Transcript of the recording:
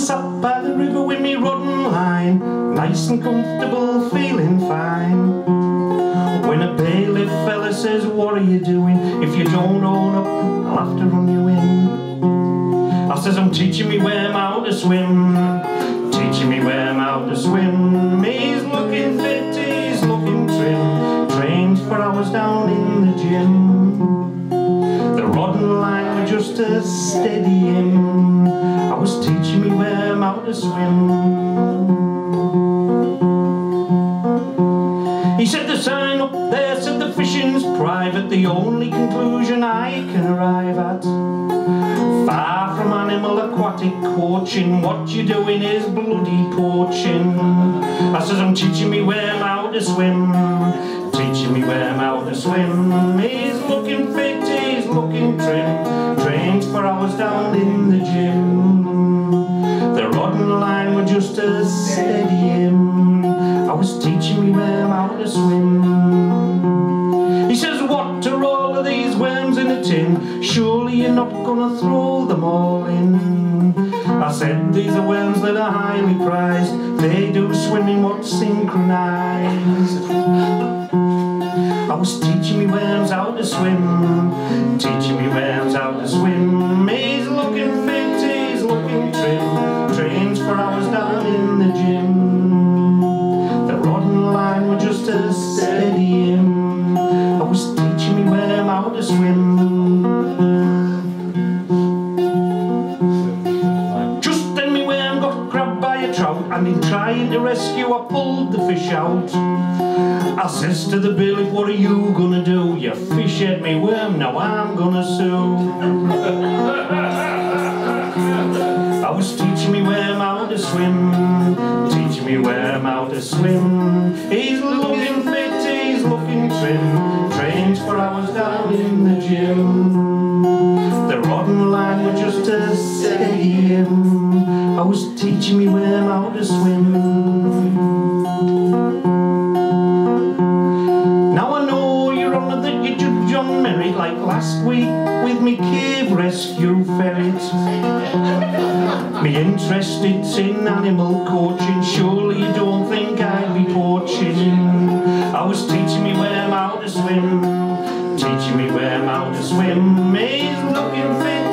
was sat by the river with me and line, nice and comfortable, feeling fine. When a bailiff fella says, what are you doing? If you don't own up, I'll have to run you in. I says, I'm teaching me where I'm out to swim. Teaching me where I'm out to swim. He's looking fit, he's looking trim. Trained for hours down in the gym. The and line were just a steady him. I was teaching me where I'm out to swim. He said the sign up there said the fishing's private, the only conclusion I can arrive at. Far from animal aquatic coaching, what you're doing is bloody poaching. I says I'm teaching me where I'm out to swim, teaching me where I'm out to swim. He's looking fit, he's looking trim, trained for hours down these worms in a tin? Surely you're not gonna throw them all in. I said, these are worms that are highly prized. They do swim in what's synchronized. I was teaching me worms how to swim, teaching me worms how to swim. Swim. Just me worm got grabbed by a trout, and in trying to rescue, I pulled the fish out. I says to the billy, what are you gonna do? You fish at me worm, now I'm gonna sue. I was teaching me where I'm out to swim, teaching me where I'm out to swim. He's the. The steady him. I was teaching me. Now I know you're on that you judge John Merritt like last week with me rescue. Me interested in animal coaching, surely you don't think I'd amazing amazed looking face.